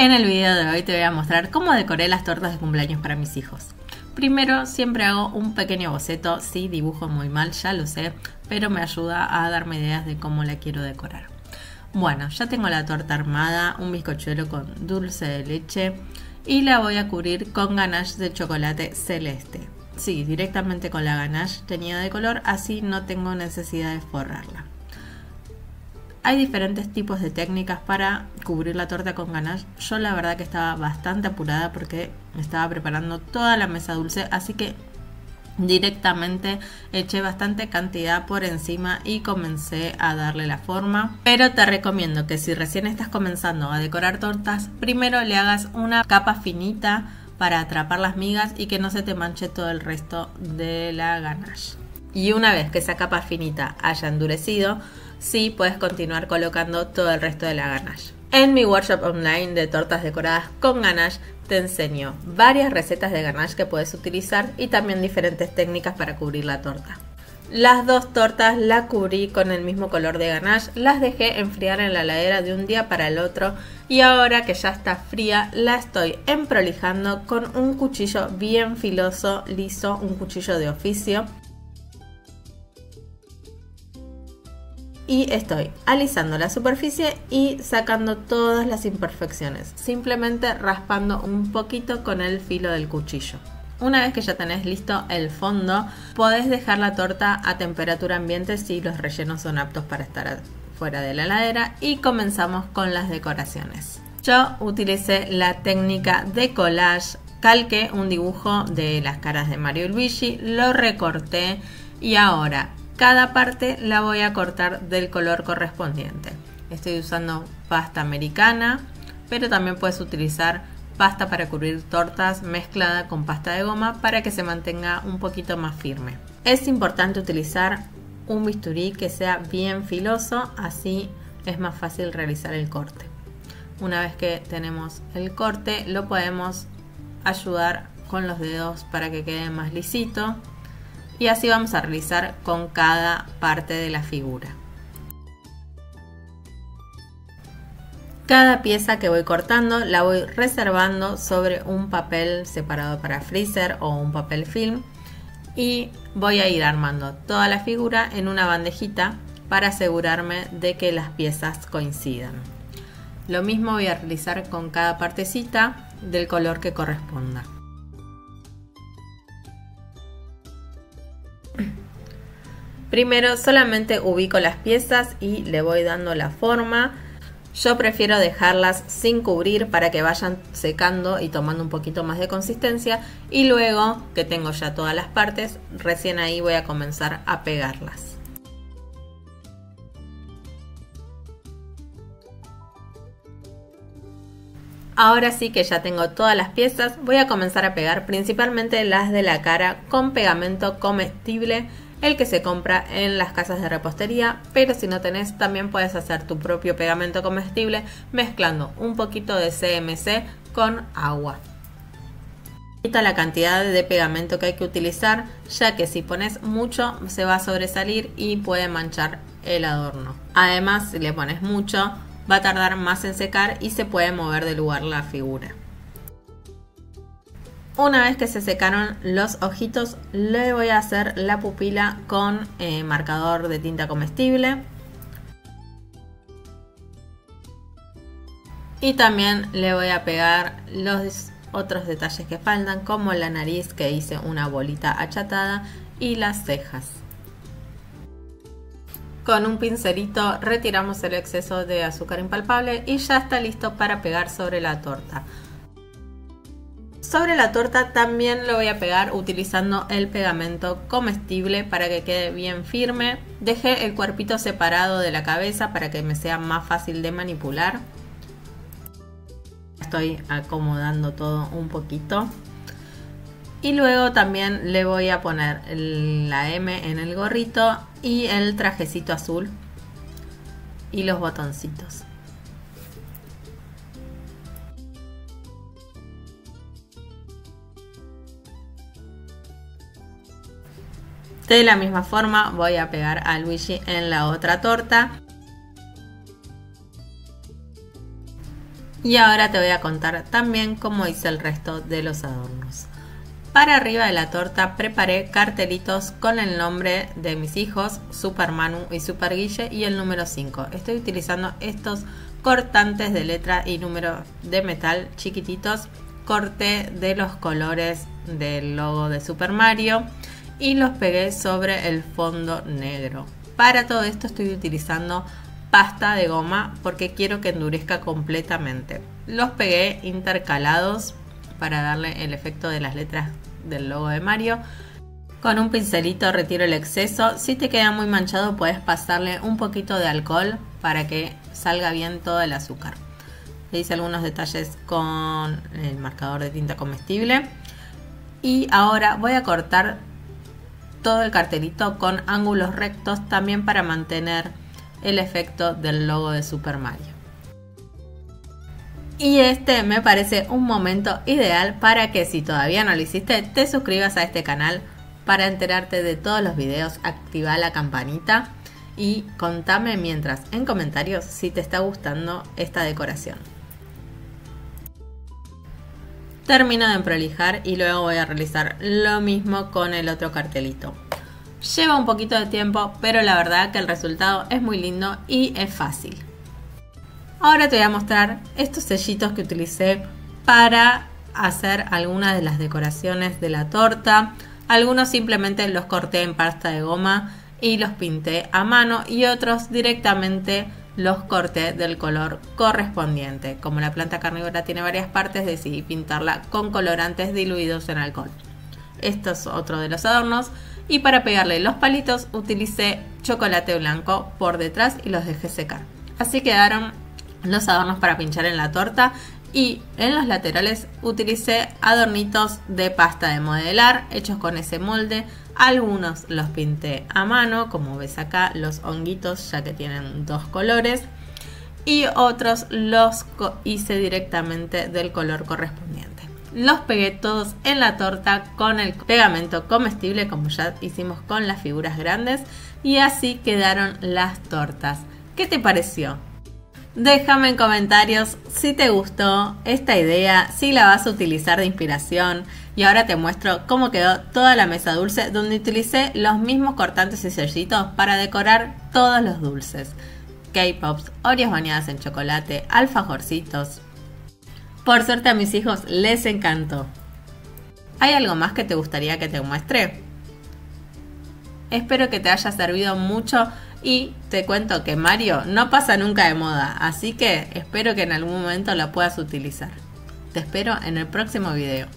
En el video de hoy te voy a mostrar cómo decoré las tortas de cumpleaños para mis hijos. Primero siempre hago un pequeño boceto, sí dibujo muy mal, ya lo sé, pero me ayuda a darme ideas de cómo la quiero decorar. Bueno, ya tengo la torta armada, un bizcochuelo con dulce de leche y la voy a cubrir con ganache de chocolate celeste. Sí, directamente con la ganache tenida de color, así no tengo necesidad de forrarla. Hay diferentes tipos de técnicas para cubrir la torta con ganache. Yo la verdad que estaba bastante apurada porque estaba preparando toda la mesa dulce, así que directamente eché bastante cantidad por encima y comencé a darle la forma pero te recomiendo que si recién estás comenzando a decorar tortas primero le hagas una capa finita para atrapar las migas y que no se te manche todo el resto de la ganache y una vez que esa capa finita haya endurecido sí puedes continuar colocando todo el resto de la ganache. En mi workshop online de tortas decoradas con ganache te enseño varias recetas de ganache que puedes utilizar y también diferentes técnicas para cubrir la torta. Las dos tortas las cubrí con el mismo color de ganache, las dejé enfriar en la heladera de un día para el otro y ahora que ya está fría la estoy emprolijando con un cuchillo bien filoso, liso, un cuchillo de oficio y estoy alisando la superficie y sacando todas las imperfecciones, simplemente raspando un poquito con el filo del cuchillo. Una vez que ya tenés listo el fondo, podés dejar la torta a temperatura ambiente si los rellenos son aptos para estar fuera de la heladera y comenzamos con las decoraciones. Yo utilicé la técnica de collage, calqué un dibujo de las caras de Mario y Luigi, lo recorté y ahora cada parte la voy a cortar del color correspondiente. Estoy usando pasta americana, pero también puedes utilizar pasta para cubrir tortas mezclada con pasta de goma para que se mantenga un poquito más firme. Es importante utilizar un bisturí que sea bien filoso, así es más fácil realizar el corte. Una vez que tenemos el corte, lo podemos ayudar con los dedos para que quede más lisito y así vamos a realizar con cada parte de la figura. Cada pieza que voy cortando la voy reservando sobre un papel separado para freezer o un papel film y voy a ir armando toda la figura en una bandejita para asegurarme de que las piezas coincidan. Lo mismo voy a realizar con cada partecita del color que corresponda. Primero solamente ubico las piezas y le voy dando la forma. Yo prefiero dejarlas sin cubrir para que vayan secando y tomando un poquito más de consistencia y luego que tengo ya todas las partes, recién ahí voy a comenzar a pegarlas. Ahora sí que ya tengo todas las piezas, voy a comenzar a pegar principalmente las de la cara con pegamento comestible el que se compra en las casas de repostería, pero si no tenés también puedes hacer tu propio pegamento comestible mezclando un poquito de CMC con agua. Quita la cantidad de pegamento que hay que utilizar, ya que si pones mucho se va a sobresalir y puede manchar el adorno. Además, si le pones mucho, va a tardar más en secar y se puede mover de lugar la figura. Una vez que se secaron los ojitos, le voy a hacer la pupila con eh, marcador de tinta comestible. Y también le voy a pegar los otros detalles que faltan, como la nariz que hice una bolita achatada y las cejas. Con un pincelito retiramos el exceso de azúcar impalpable y ya está listo para pegar sobre la torta. Sobre la torta también lo voy a pegar utilizando el pegamento comestible para que quede bien firme. Dejé el cuerpito separado de la cabeza para que me sea más fácil de manipular. Estoy acomodando todo un poquito. Y luego también le voy a poner la M en el gorrito y el trajecito azul y los botoncitos. De la misma forma voy a pegar a Luigi en la otra torta. Y ahora te voy a contar también cómo hice el resto de los adornos. Para arriba de la torta preparé cartelitos con el nombre de mis hijos, Super Manu y Super Guille, y el número 5. Estoy utilizando estos cortantes de letra y número de metal chiquititos. Corté de los colores del logo de Super Mario y los pegué sobre el fondo negro. Para todo esto estoy utilizando pasta de goma porque quiero que endurezca completamente. Los pegué intercalados para darle el efecto de las letras del logo de Mario. Con un pincelito retiro el exceso. Si te queda muy manchado puedes pasarle un poquito de alcohol para que salga bien todo el azúcar. Le hice algunos detalles con el marcador de tinta comestible. Y ahora voy a cortar todo el cartelito con ángulos rectos también para mantener el efecto del logo de Super Mario. Y este me parece un momento ideal para que si todavía no lo hiciste, te suscribas a este canal para enterarte de todos los videos, activa la campanita y contame mientras en comentarios si te está gustando esta decoración. Termino de prolijar y luego voy a realizar lo mismo con el otro cartelito. Lleva un poquito de tiempo, pero la verdad que el resultado es muy lindo y es fácil. Ahora te voy a mostrar estos sellitos que utilicé para hacer algunas de las decoraciones de la torta. Algunos simplemente los corté en pasta de goma y los pinté a mano y otros directamente los corté del color correspondiente. Como la planta carnívora tiene varias partes, decidí pintarla con colorantes diluidos en alcohol. Esto es otro de los adornos. Y para pegarle los palitos utilicé chocolate blanco por detrás y los dejé secar. Así quedaron los adornos para pinchar en la torta y en los laterales utilicé adornitos de pasta de modelar hechos con ese molde. Algunos los pinté a mano, como ves acá, los honguitos ya que tienen dos colores. Y otros los hice directamente del color correspondiente. Los pegué todos en la torta con el pegamento comestible como ya hicimos con las figuras grandes. Y así quedaron las tortas. ¿Qué te pareció? Déjame en comentarios si te gustó esta idea, si la vas a utilizar de inspiración. Y ahora te muestro cómo quedó toda la mesa dulce donde utilicé los mismos cortantes y sellitos para decorar todos los dulces. K-Pops, Oreos bañadas en chocolate, alfajorcitos. Por suerte a mis hijos les encantó. ¿Hay algo más que te gustaría que te muestre? Espero que te haya servido mucho y te cuento que Mario no pasa nunca de moda, así que espero que en algún momento lo puedas utilizar. Te espero en el próximo video.